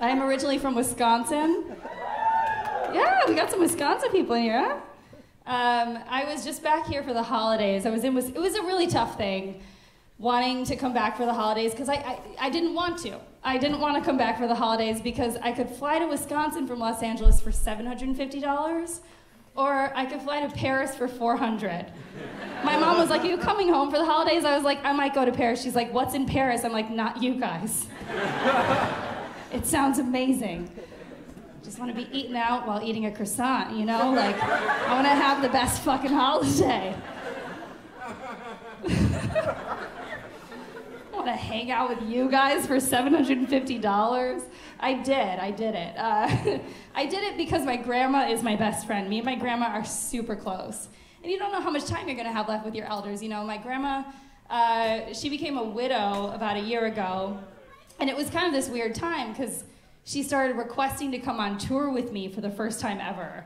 I'm originally from Wisconsin. Yeah, we got some Wisconsin people in here. Um, I was just back here for the holidays. I was in. It was a really tough thing, wanting to come back for the holidays because I, I I didn't want to. I didn't want to come back for the holidays because I could fly to Wisconsin from Los Angeles for seven hundred and fifty dollars, or I could fly to Paris for four hundred. My mom was like, "Are you coming home for the holidays?" I was like, "I might go to Paris." She's like, "What's in Paris?" I'm like, "Not you guys." it sounds amazing. Just want to be eating out while eating a croissant, you know? Like, I want to have the best fucking holiday. I want to hang out with you guys for $750. I did, I did it. Uh, I did it because my grandma is my best friend. Me and my grandma are super close. And you don't know how much time you're going to have left with your elders. You know, my grandma, uh, she became a widow about a year ago. And it was kind of this weird time because she started requesting to come on tour with me for the first time ever.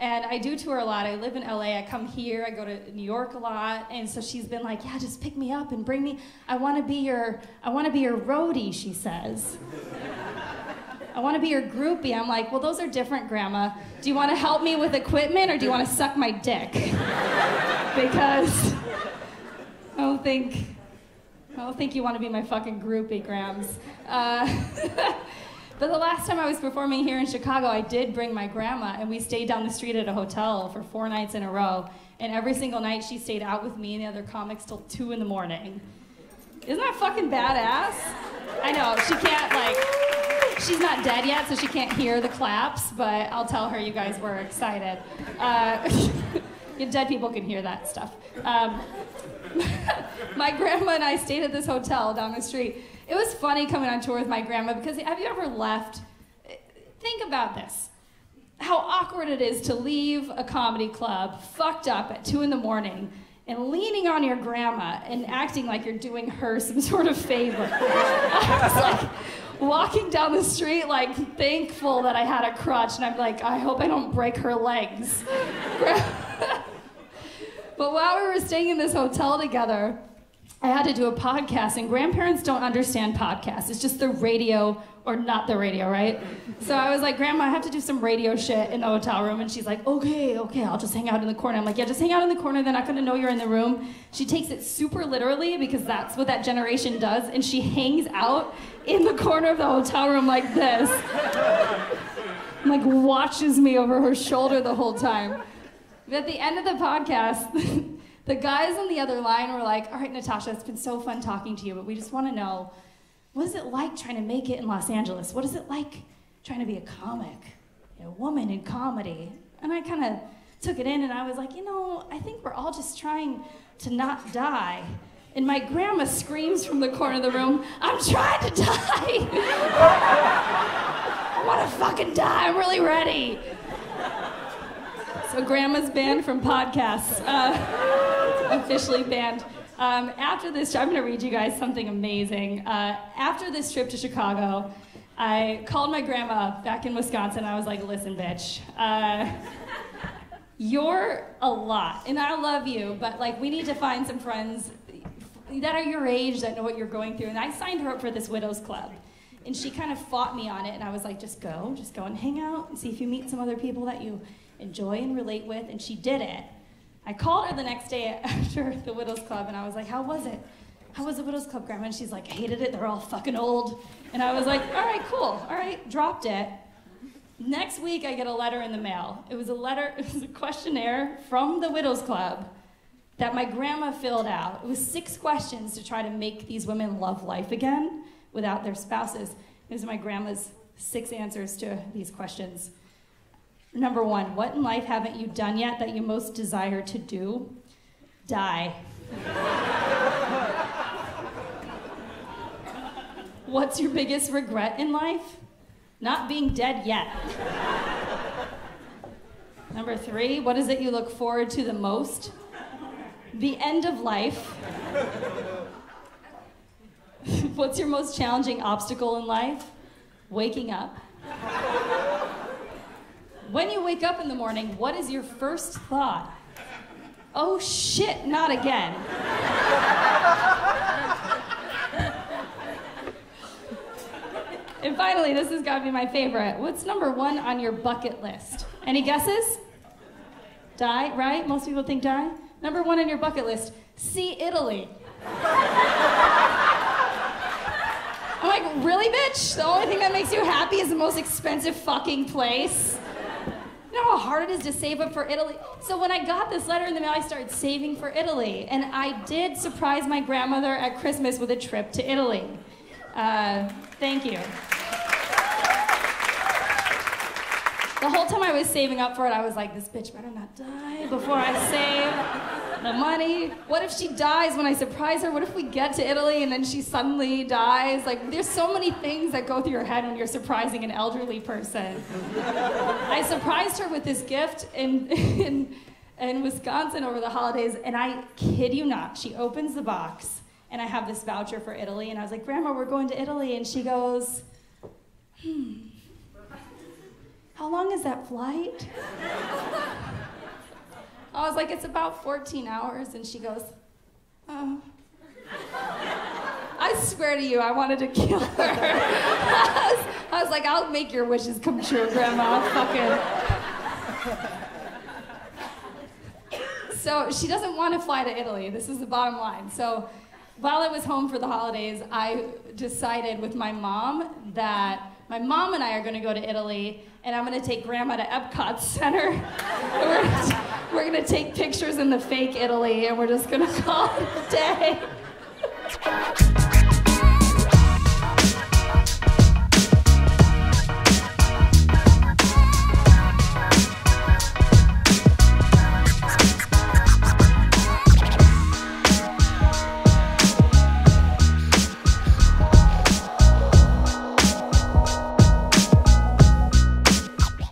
And I do tour a lot. I live in LA. I come here. I go to New York a lot. And so she's been like, "Yeah, just pick me up and bring me. I want to be your I want to be your roadie," she says. I want to be your groupie. I'm like, "Well, those are different, grandma. Do you want to help me with equipment or do you want to suck my dick?" because I don't think I don't think you want to be my fucking groupie, Grams. Uh, But the last time I was performing here in Chicago, I did bring my grandma, and we stayed down the street at a hotel for four nights in a row. And every single night, she stayed out with me and the other comics till two in the morning. Isn't that fucking badass? I know she can't like. She's not dead yet, so she can't hear the claps. But I'll tell her you guys were excited. Uh, dead people can hear that stuff. Um, my grandma and I stayed at this hotel down the street it was funny coming on tour with my grandma because have you ever left? Think about this. How awkward it is to leave a comedy club fucked up at two in the morning and leaning on your grandma and acting like you're doing her some sort of favor. I was like walking down the street, like thankful that I had a crutch, and I'm like, I hope I don't break her legs. but while we were staying in this hotel together, I had to do a podcast, and grandparents don't understand podcasts. It's just the radio or not the radio, right? So I was like, Grandma, I have to do some radio shit in the hotel room. And she's like, okay, okay, I'll just hang out in the corner. I'm like, yeah, just hang out in the corner. They're not gonna know you're in the room. She takes it super literally because that's what that generation does. And she hangs out in the corner of the hotel room like this. like, watches me over her shoulder the whole time. But at the end of the podcast, the guys on the other line were like, All right, Natasha, it's been so fun talking to you, but we just want to know what is it like trying to make it in Los Angeles? What is it like trying to be a comic, a woman in comedy? And I kind of took it in and I was like, You know, I think we're all just trying to not die. And my grandma screams from the corner of the room, I'm trying to die. I want to fucking die. I'm really ready. So grandma's banned from podcasts. Uh, officially banned. Um, after this, I'm going to read you guys something amazing. Uh, after this trip to Chicago, I called my grandma back in Wisconsin. I was like, listen, bitch, uh, you're a lot, and I love you, but like, we need to find some friends that are your age that know what you're going through. And I signed her up for this widows club. And she kind of fought me on it, and I was like, just go, just go and hang out and see if you meet some other people that you enjoy and relate with, and she did it. I called her the next day after the Widows Club, and I was like, How was it? How was the Widows Club, Grandma? And she's like, I Hated it. They're all fucking old. And I was like, All right, cool. All right, dropped it. Next week, I get a letter in the mail. It was a letter, it was a questionnaire from the Widows Club that my grandma filled out. It was six questions to try to make these women love life again without their spouses. It was my grandma's six answers to these questions. Number one, what in life haven't you done yet that you most desire to do? Die. What's your biggest regret in life? Not being dead yet. Number three, what is it you look forward to the most? The end of life. What's your most challenging obstacle in life? Waking up. When you wake up in the morning, what is your first thought? Oh shit, not again. And finally, this has got to be my favorite. What's number one on your bucket list? Any guesses? Die, right? Most people think die. Number one on your bucket list see Italy. I'm like, really, bitch? The only thing that makes you happy is the most expensive fucking place? You know how hard it is to save up for Italy? So when I got this letter in the mail, I started saving for Italy. And I did surprise my grandmother at Christmas with a trip to Italy. Uh, thank you. The whole time I was saving up for it, I was like, this bitch better not die before I save the money. What if she dies when I surprise her? What if we get to Italy and then she suddenly dies? Like, there's so many things that go through your head when you're surprising an elderly person. I surprised her with this gift in, in, in Wisconsin over the holidays, and I kid you not, she opens the box, and I have this voucher for Italy, and I was like, Grandma, we're going to Italy, and she goes, hmm. How long is that flight? I was like, It's about 14 hours. And she goes, Oh. I swear to you, I wanted to kill her. I, was, I was like, I'll make your wishes come true, Grandma. Fucking. So she doesn't want to fly to Italy. This is the bottom line. So while I was home for the holidays, I decided with my mom that my mom and I are going to go to Italy, and I'm going to take Grandma to Epcot Center. we're going to take pictures in the fake Italy, and we're just going to call it a day.